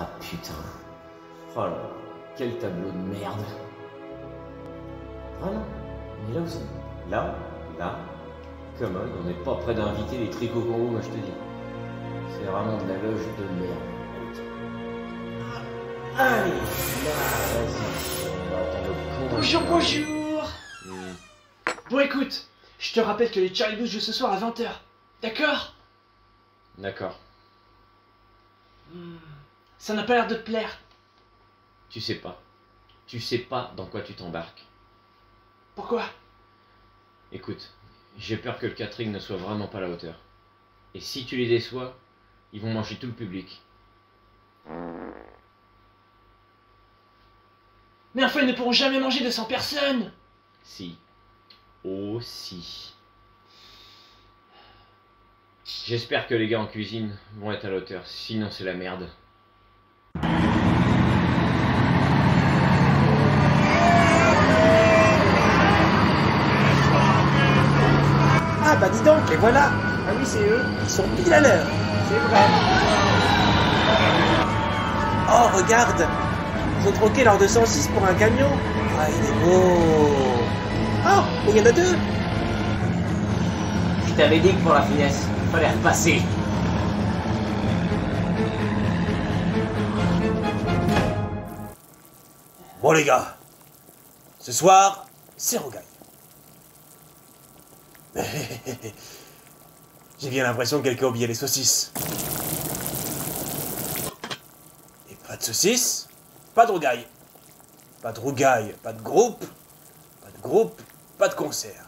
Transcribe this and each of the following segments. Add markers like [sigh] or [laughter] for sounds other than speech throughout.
Ah putain. Oh là quel tableau de merde. Vraiment Mais là aussi. Là, là, commode, on n'est pas prêt d'inviter les tricots moi je te dis. C'est vraiment de la loge de merde. Allez, là, vas-y. Bonjour, bonjour Hmm. Bon écoute, je te rappelle que les Charlie Blues jouent ce soir à 20h. D'accord? D'accord. Ça n'a pas l'air de te plaire. Tu sais pas. Tu sais pas dans quoi tu t'embarques. Pourquoi? Écoute, j'ai peur que le catering ne soit vraiment pas à la hauteur. Et si tu les déçois, ils vont manger tout le public. Mais enfin, ils ne pourront jamais manger de 100 personnes Si. Aussi. J'espère que les gars en cuisine vont être à la hauteur, sinon c'est la merde. Les voilà Ah oui, c'est eux. Ils sont pile à l'heure. C'est vrai. Oh, regarde Ils ont troqué leur 206 pour un camion. Ah, il est beau Oh, il y en a deux Je t'avais dit que pour la finesse, fallait repasser. Bon les gars, ce soir, c'est Rogaille. [laughs] J'ai bien l'impression que quelqu'un a oublié les saucisses. Et pas de saucisses, pas de Rogaille. Pas de Rougaille, pas de groupe, pas de groupe, pas de concert.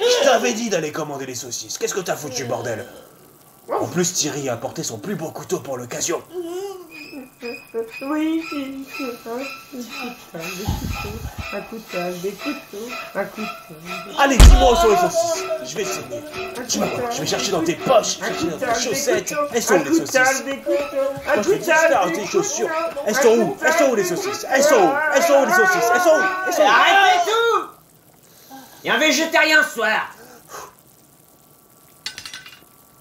Je t'avais dit d'aller commander les saucisses. Qu'est-ce que t'as foutu, bordel? En plus, Thierry a apporté son plus beau couteau pour l'occasion. Oui, c'est ça. Un couteau, des couteaux, un couteau. Allez, dis-moi où sont les saucisses. Je vais essayer. Tu vas voir, je vais chercher dans tes poches, chercher dans tes couteau, chaussettes. des couteaux, Elles sont un où les couteau, saucisses Moi, je couteau, des tes chaussures. Elles sont où? Couteau, Elles sont où les saucisses Elles sont où? Elles sont où les saucisses Elles sont où? Elles sont où? Arrêtez tout Il y a un végétarien ce soir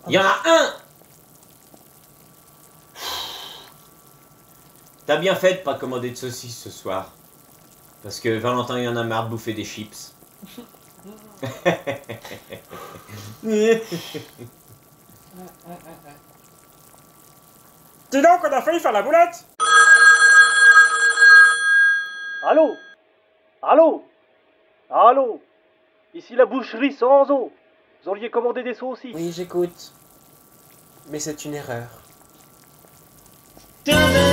Il y en a un T'as bien fait de pas commander de saucisses ce soir. Parce que Valentin il en a marre de bouffer des chips. [laughs] Dis donc, on a failli faire la boulette? Allô? Allô? Allô? Ici la boucherie sans eau. Vous auriez commandé des saucisses Oui, j'écoute. Mais c'est une erreur. Tadam